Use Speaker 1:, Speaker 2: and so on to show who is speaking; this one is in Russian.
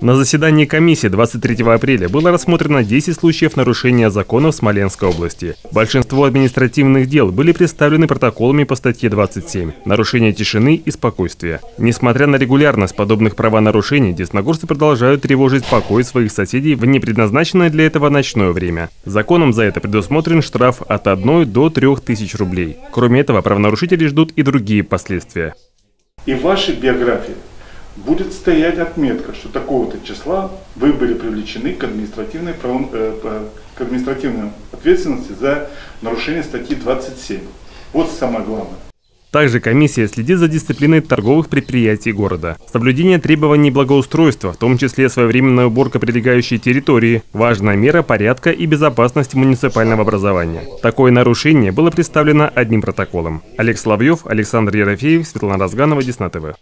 Speaker 1: На заседании комиссии 23 апреля было рассмотрено 10 случаев нарушения законов Смоленской области. Большинство административных дел были представлены протоколами по статье 27 «Нарушение тишины и спокойствия». Несмотря на регулярность подобных правонарушений, десногорцы продолжают тревожить покой своих соседей в непредназначенное для этого ночное время. Законом за это предусмотрен штраф от 1 до 3 тысяч рублей. Кроме этого, правонарушители ждут и другие последствия.
Speaker 2: И в вашей биографии будет стоять отметка, что такого-то числа вы были привлечены к административной, э, к административной ответственности за нарушение статьи 27. Вот самое главное.
Speaker 1: Также комиссия следит за дисциплиной торговых предприятий города. Соблюдение требований благоустройства, в том числе своевременная уборка прилегающей территории, важная мера порядка и безопасности муниципального образования. Такое нарушение было представлено одним протоколом. Олег Славьев, Александр Ерофеев, Светлана Разганова, Десна ТВ.